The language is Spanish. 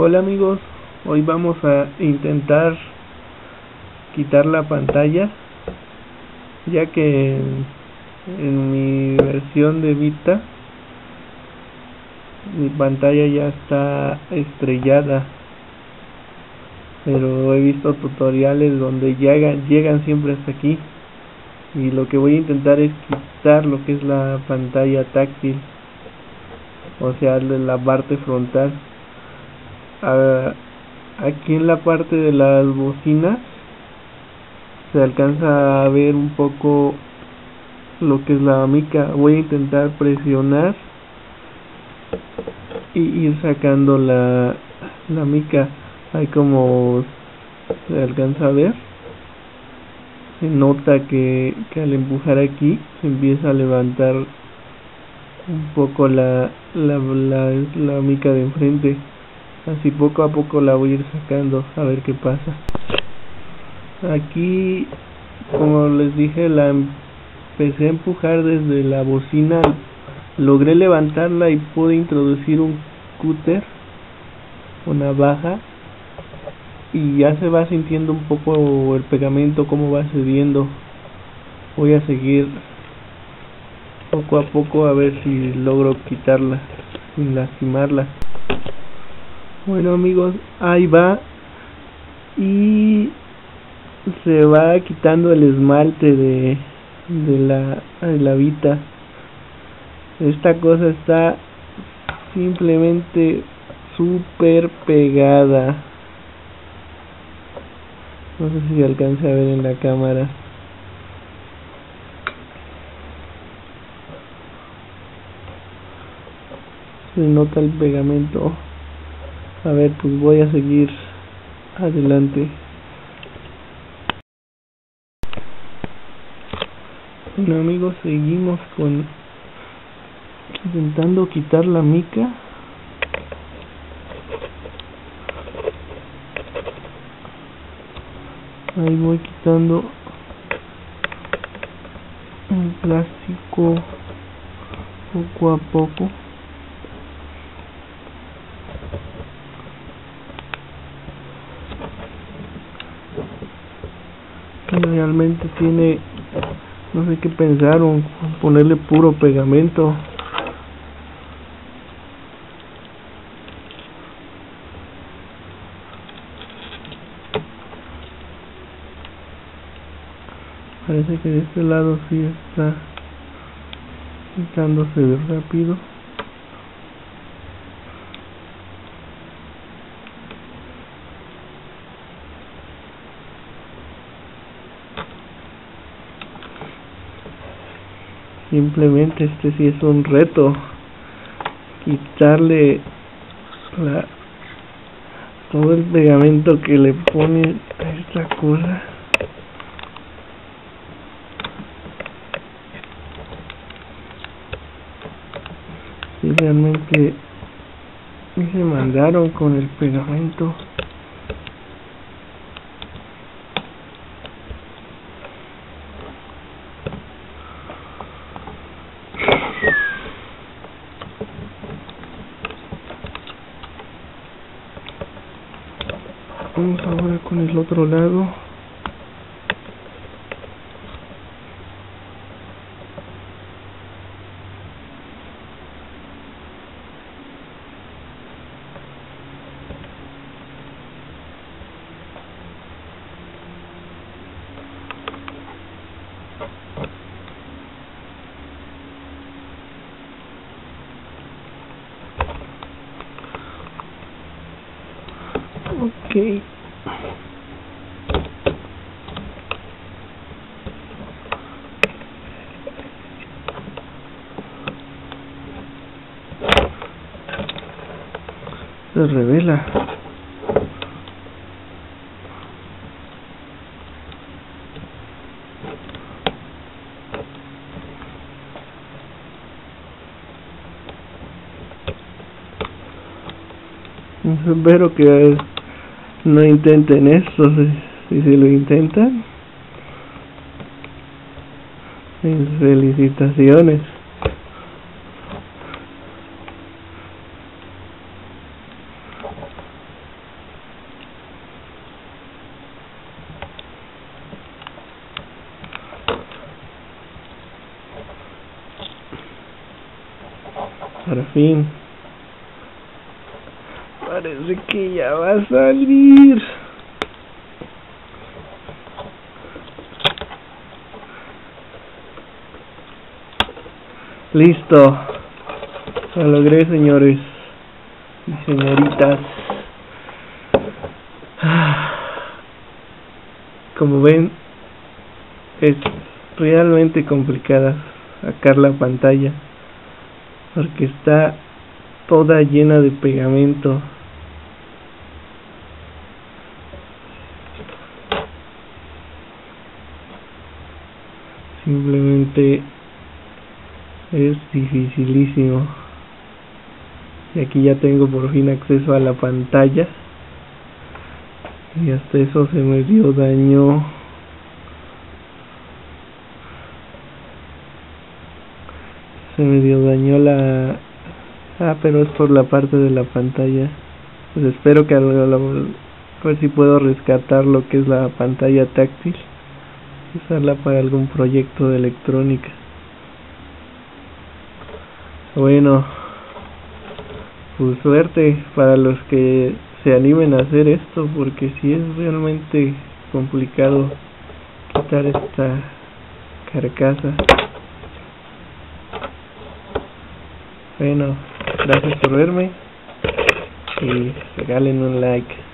Hola amigos, hoy vamos a intentar quitar la pantalla ya que en, mi versión de Vita mi pantalla ya está estrellada. Pero he visto tutoriales donde llegan, siempre hasta aquí. Y lo que voy a intentar es quitar lo que es la pantalla táctil o sea la parte frontal aquí en la parte de las bocinas se alcanza a ver un poco lo que es la mica. Voy a intentar presionar y ir sacando la, la mica. Ahí como se alcanza a ver se nota que, que al empujar aquí se empieza a levantar un poco la, la, la, la mica de enfrente así poco a poco la voy a ir sacando a ver qué pasa. Aquí como les dije la empecé a empujar desde la bocina. Logré levantarla y pude introducir un cúter una baja y ya se va sintiendo un poco el pegamento como va cediendo. Voy a seguir poco a poco a ver si logro quitarla sin lastimarla bueno amigos, ahí va. Y se va quitando el esmalte de, de la, de la vita. Esta cosa está simplemente super pegada. No sé si alcance a ver en la cámara. Se nota el pegamento a ver pues voy a seguir adelante. Bueno amigos seguimos con intentando quitar la mica. Ahí voy quitando el plástico poco a poco realmente tiene no sé qué pensaron ponerle puro pegamento. Parece que de este lado sí está quitándose rápido simplemente este sí es un reto quitarle la, todo el pegamento que le pone a esta cosa si realmente se mandaron con el pegamento vamos ahora con el otro lado Okay. Se revela. Espero que no intenten esto si, si lo intentan. Felicitaciones. Para fin. Parece que ya va a salir. Listo. Lo logré, señores y señoritas. Como ven, es realmente complicada sacar la pantalla porque está toda llena de pegamento. Simplemente es dificilísimo. Y aquí ya tengo por fin acceso a la pantalla. Y hasta eso se me dio daño. Se me dio daño la... Ah, pero es por la parte de la pantalla. Pues espero que a, ver si puedo rescatar lo que es la pantalla táctil. Usarla para algún proyecto de electrónica. Bueno, pues suerte para los que se animen a hacer esto, porque si es realmente complicado quitar esta carcasa. Bueno, gracias por verme y regalen un like.